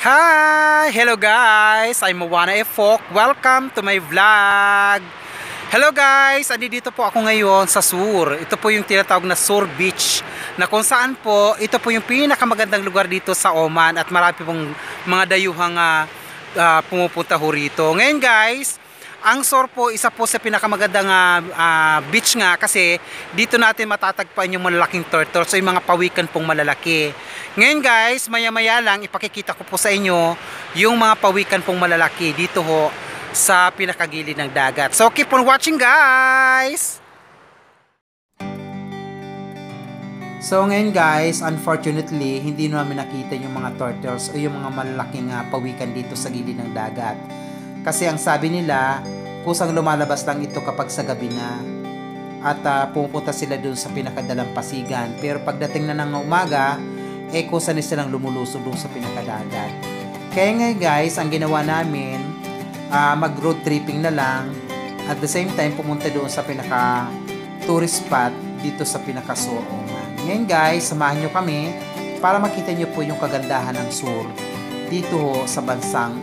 Hi! Hello guys! I'm Moana Efok. Welcome to my vlog. Hello guys! Andito po ako ngayon sa Sur. Ito po yung tinatawag na Sur Beach na kung saan po ito po yung pinakamagandang lugar dito sa Oman at marami pong mga dayuhang uh, pumupunta ho rito. Ngayon guys, ang Sor po isa po sa pinakamagandang uh, beach nga kasi dito natin matatagpuan yung malalaking turtle so yung mga pawikan pong malalaki. Ngayon guys, maya maya lang ipakikita ko po sa inyo yung mga pawikan pong malalaki dito ho sa pinakagilid ng dagat. So keep on watching guys! So ngayon guys, unfortunately, hindi namin nakita yung mga turtles o yung mga malalaking uh, pawikan dito sa gilid ng dagat. Kasi ang sabi nila, kusang lumalabas lang ito kapag sa gabi na at uh, pumupunta sila dun sa pinakadalampasigan. Pero pagdating na ng umaga, eh kusa na silang lumulusog dun sa pinakadagat. Kaya nga guys, ang ginawa namin, uh, mag road tripping na lang at the same time pumunta doon sa pinaka tourist spot dito sa pinaka Sur Ngayon guys, samahan nyo kami para makita nyo po yung kagandahan ng Sur dito sa bansang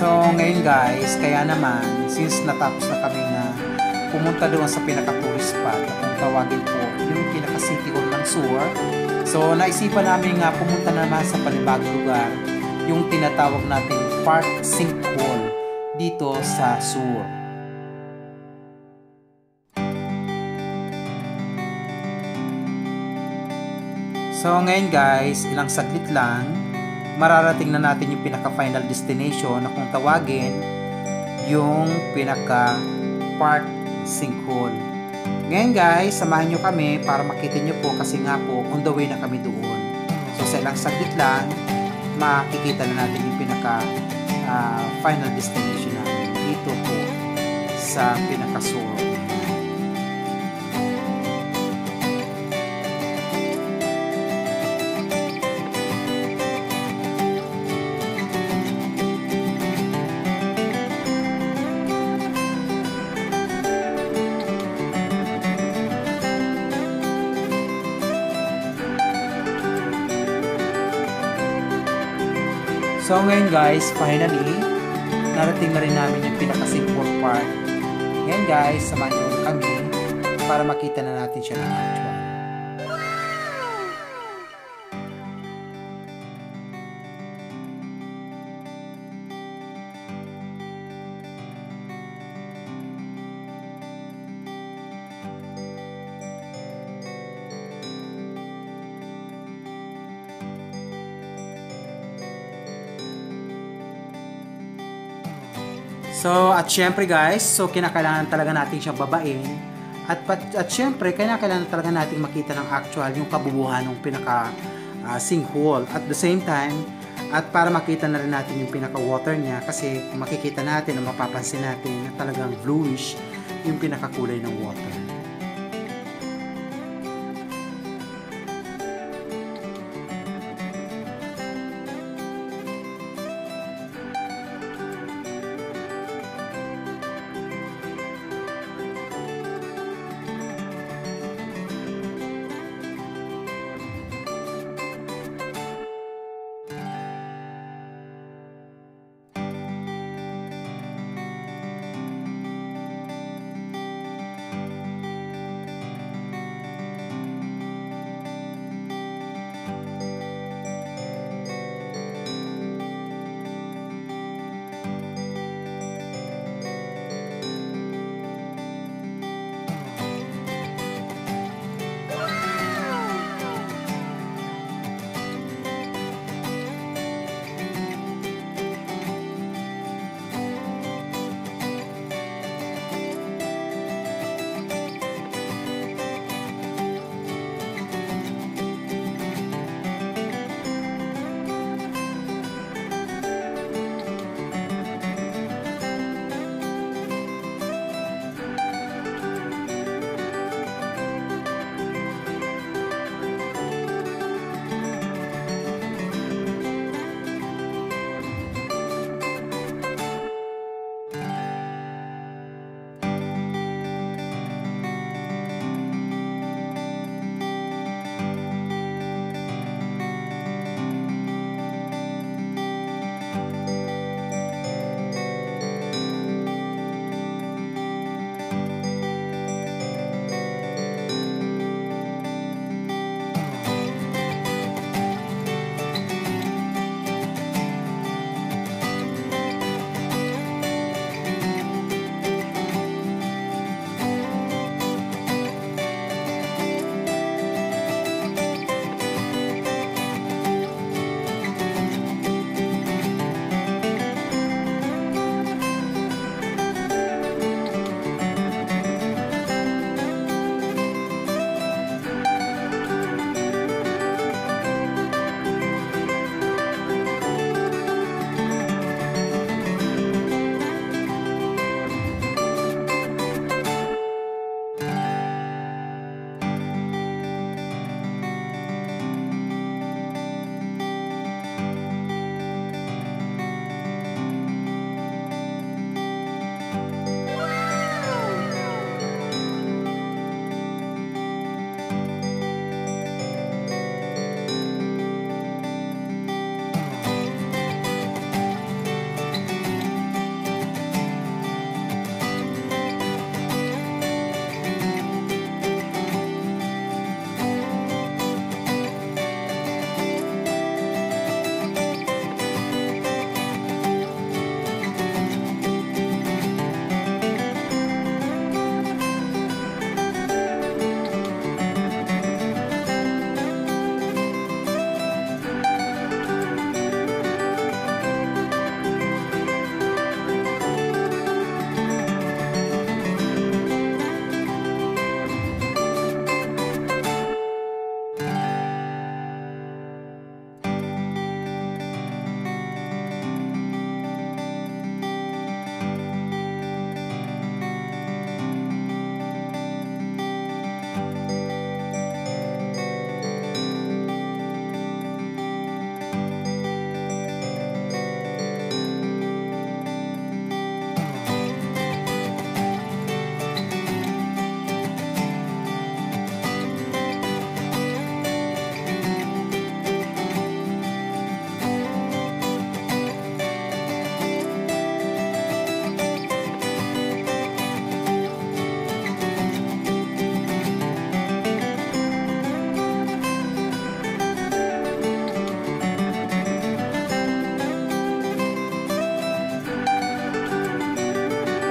So ngayon guys, kaya naman since natapos na kami na pumunta doon sa pinaka-tourist spot kung tawagin po yung pinaka-city ng Sur. So naisipan namin nga pumunta naman sa panibagong lugar yung tinatawag nating Park Sinkhole dito sa Sur. So ngayon guys, ilang saglit lang mararating na natin yung pinaka-final destination na kung tawagin yung pinaka-park sinkhole. Ngayon guys, samahan nyo kami para makita nyo po kasi nga po on the way na kami doon. So sa ilang saglit lang, makikita na natin yung pinaka-final uh, destination natin dito po sa pinaka-solo. So ngayon guys, finally, narating na rin namin yung pinaka-simple part. Ngayon guys, samahan nyo kami para makita na natin siya ng actual. So, at syempre guys, so kinakailangan talaga natin siyang babain. At, at syempre, kinakailangan talaga natin makita ng actual yung kabubuhan ng pinaka uh, sinkhole. At the same time, at para makita na rin natin yung pinaka water niya kasi makikita natin o mapapansin natin na talagang bluish yung pinakakulay ng water.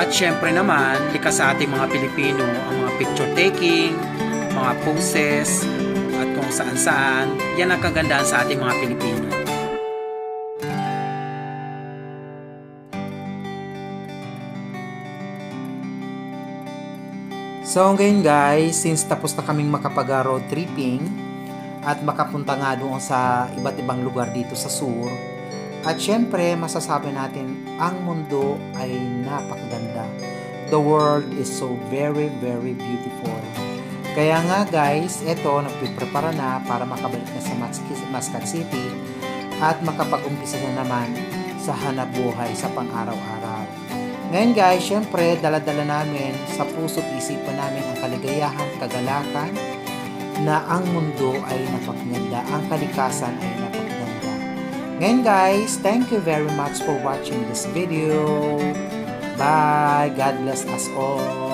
At syempre naman, likas sa ating mga Pilipino ang mga picture taking, mga poses, at kung saan saan, yan ang kagandahan sa ating mga Pilipino. So ngayon guys, since tapos na kaming makapag-road tripping at makapunta nga doon sa iba't ibang lugar dito sa sur, at syempre masasabi natin ang mundo ay napakaganda. The world is so very very beautiful. Kaya nga guys, eto nagpiprepara na para makabalik na sa Muscat City at makapag-umpisa na naman sa hanap buhay sa pang-araw-araw. Ngayon guys, syempre, daladala namin sa puso't isipan namin ang kaligayahan, kagalakan, na ang mundo ay napakaganda, ang kalikasan ay napakaganda. Ngayon guys, thank you very much for watching this video. Bye! God bless us all!